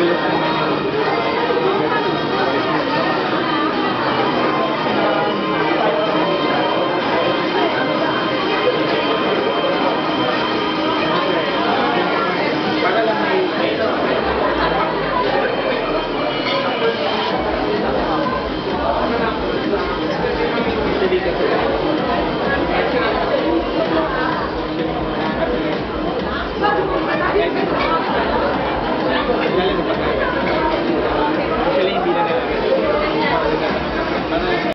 beautiful.